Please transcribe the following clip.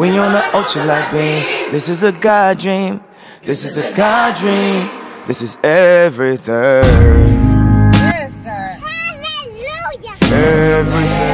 When you're on the ultra light beam, this is a God dream. This is a God dream. This is everything. Everything.